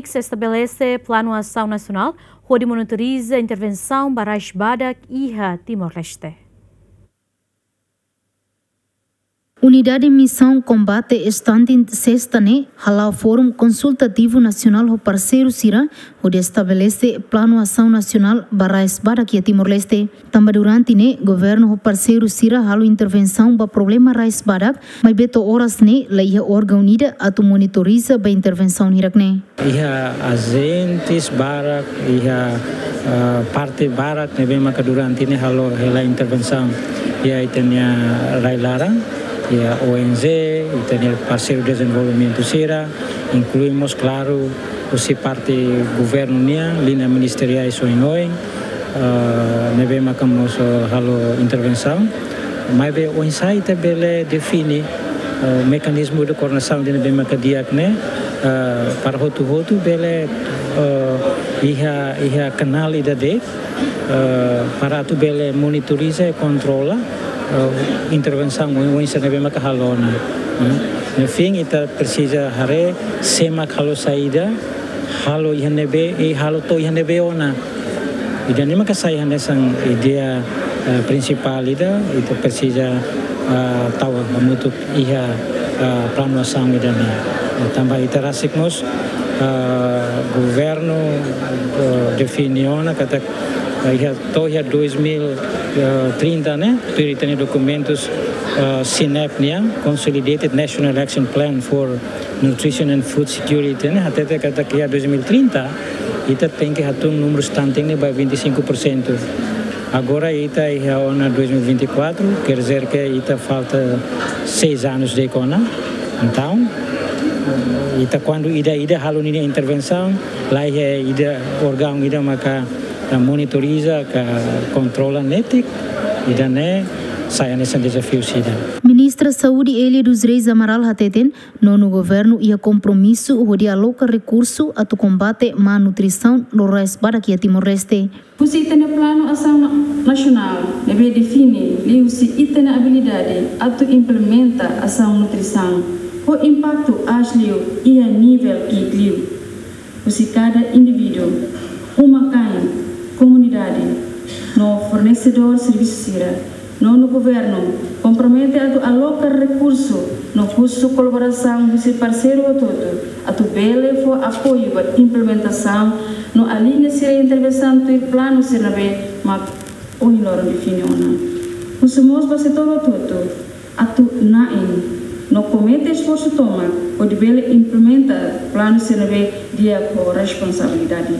Mix estabelece plano ação nacional onde monitoriza intervenção Barais Badak e Timor-Leste. Unidade de Missão Combate Stunting Sextane, Halal Fórum Consultativo Nacional o parceiro Sira, onde estabelece Plano Ação Nacional Barais Barak Timor-Leste. Também durante ne, governo o parceiro Sira halo intervenção para problema Rais Barak, mas beto horas ne, leia órgão unida atu monitoriza ba intervenção hirak ne. Iha agentes Barak, iha uh, parte Barak, ne bem maka durante ne halo hela intervenção, ia itanya Rai Larang, e a ONG e o parceiro de desenvolvimento SIRA, incluímos, claro, o parte governo NIA, linha ministeriais em uh, ne vemos que halo intervenção, mas o insight também define o mecanismo de coordenação de nebe maka diakne uh, para hotu hotu bele uh, iha iha canal ida de para tu bele monitoriza e controla Uh, intervenção um, um Winston Nebe Macahalona. Enfim, ita precisa hare sema kalau saída, halo ihan nebe e halo to ihan nebe ona. Ida ni makasaihan sang idea uh, principal ida itu precisa uh, tawa memutuk iha plano sang idana. Tambah ita rasikmus governo definiona kata iha to iha 2000 Eh, 30, né? Puritan documentos eh, uh, SINAPNIA, né? Consolidated National Action Plan for Nutrition and Food Security, né? Até até kata kaya 2030, ita tem que hatun número estante, né, by 25%. Agora ita é na 2024, quer dizer que ita falta seis anos de econa. Então, ita quando ida ida halun intervenção, lá é ida órgão ida maka monitoriza, que controla netic, ida né saia nesse desafio sida. Ministra Saúde Elia dos Reis Amaral Hateten, nono governo e a compromisso de alocar recurso a tu combate má nutrição no resto para que a Timor-Leste. Pusi itena plano ação nacional, deve define liusi itena habilidade a tu implementa ação nutrição. O impacto aslio e a nível que liu. Cada indivíduo, uma cain, comunidade, no fornecedor serviço sira, no no governo compromete a alocar recurso. No curso colaboração do parceiro a todo. A tu bele for apoio para implementação. No alinha se a intervenção do plano se na be ma o inoro definiona o somos você todo todo. A tu nain no comete esforço toma. O de bele implementa plano na be dia com responsabilidade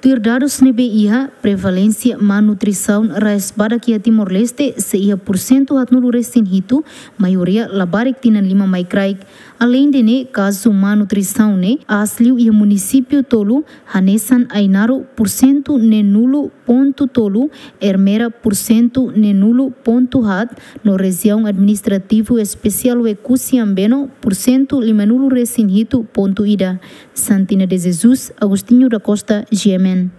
Ter dados nebe iha prevalência má nutrição raisbada que Timor-Leste se ia por cento hat nulu restin hitu, maioria labarik tinan lima maikraik. Além de ne, caso má nutrição ne, asliu ia município tolu, hanesan ainaro por cento ne nulo ponto tolu, ermera por cento ne nulo ponto hat, no região administrativo especial o Ecusiambeno, por cento lima nulo restin hitu ponto ida. Santina de Jesus, Agostinho da Costa, GMN.